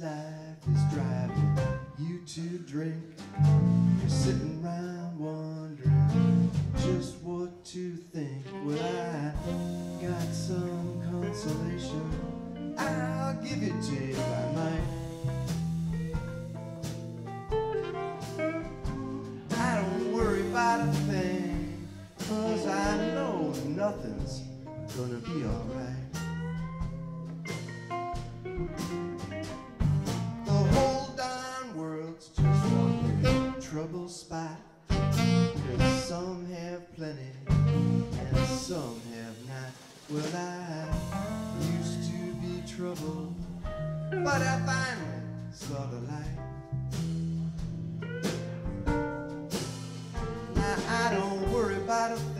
life is driving you to drink. You're sitting around wondering just what to think. Well, I got some consolation. I'll give it to you if I might. I don't worry about a thing, cause I know nothing's gonna be alright. Don't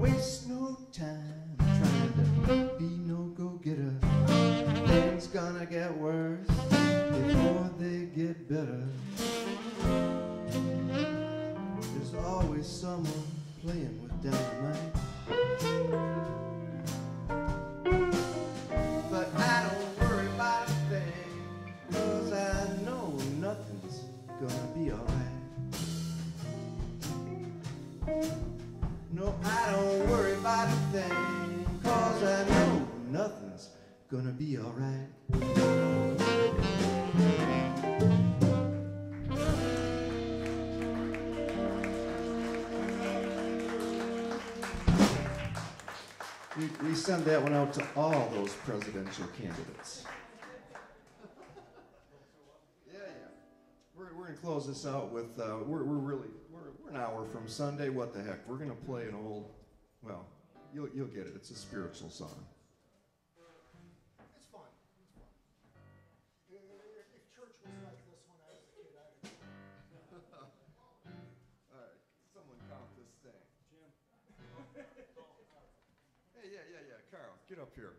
Don't cause I know nothing's gonna be alright. We, we send that one out to all those presidential candidates. we're, going to close this out with uh, we're, we're really we're, we're an hour from sunday what the heck we're going to play an old well you'll, you'll get it, it's a spiritual song. It's fun. It's fun. If, if church was like this when I was a kid, I'd have. Alright, someone count this thing. Jim. Hey, yeah, yeah, yeah, Carl, get up here.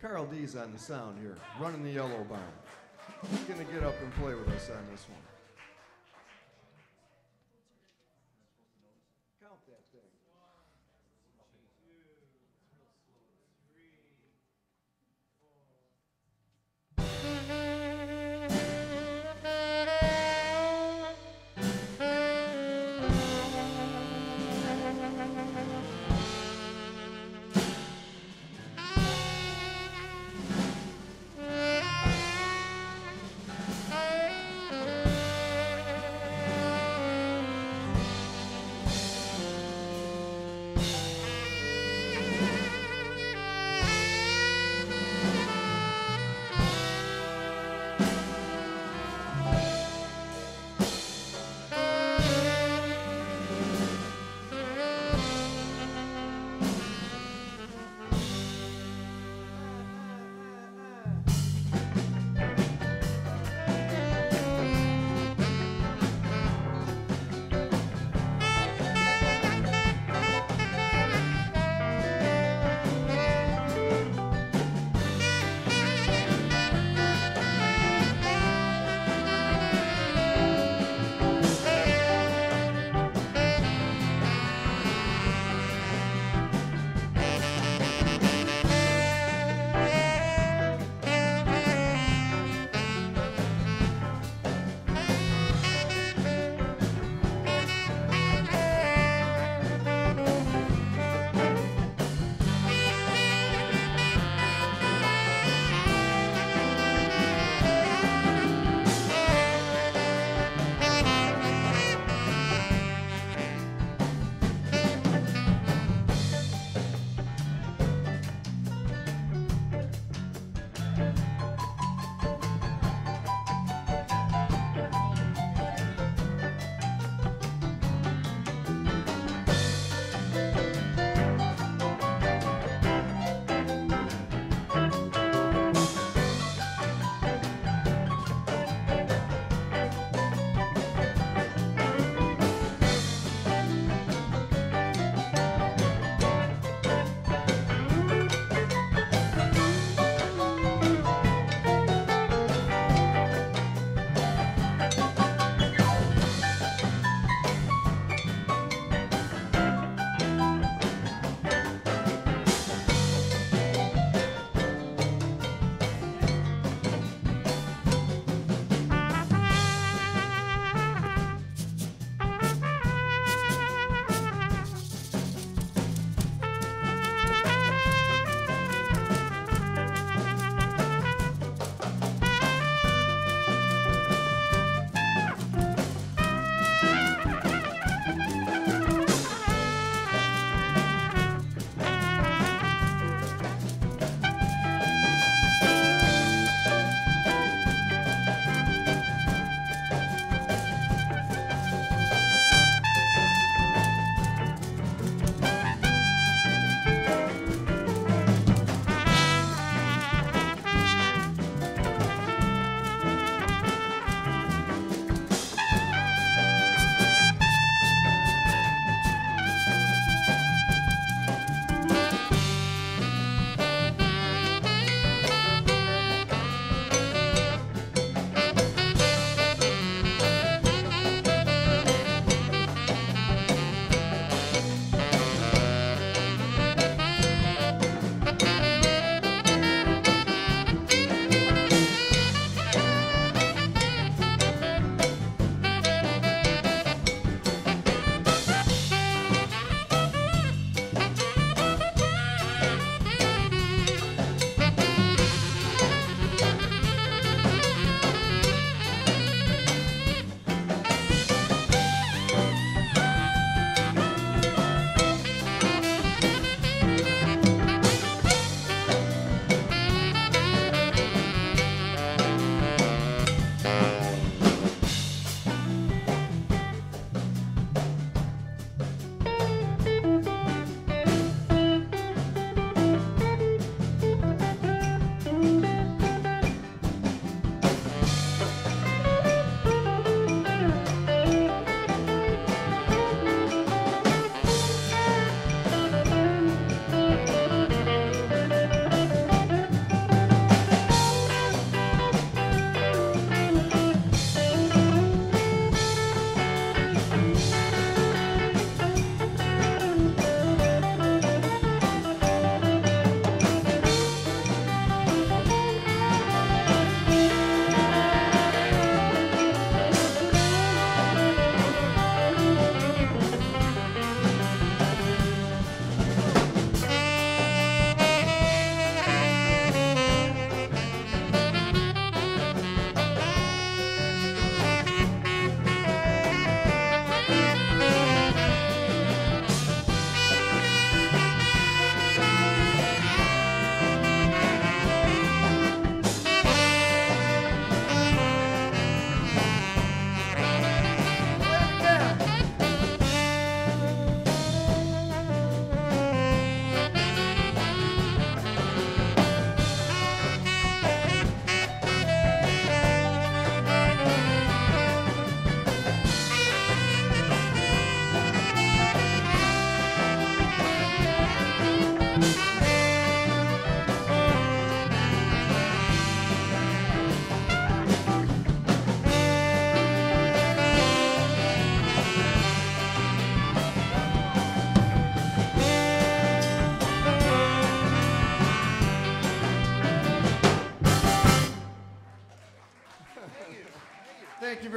Carl D's on the sound here, running the yellow barn. He's gonna get up and play with us on this one.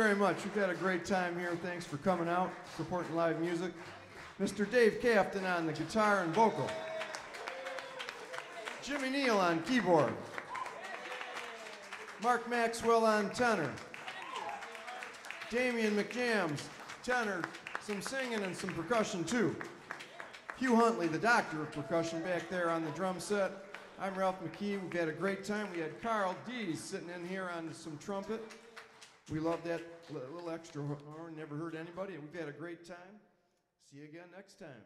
Very much. We've had a great time here. Thanks for coming out, supporting live music. Mr. Dave Captain on the guitar and vocal. Jimmy Neal on keyboard. Mark Maxwell on tenor. Damian McJams, tenor, some singing and some percussion too. Hugh Huntley, the doctor of percussion, back there on the drum set. I'm Ralph McKee. We've had a great time. We had Carl Dees sitting in here on some trumpet. We love that little extra horn. Never heard anybody. We've had a great time. See you again next time.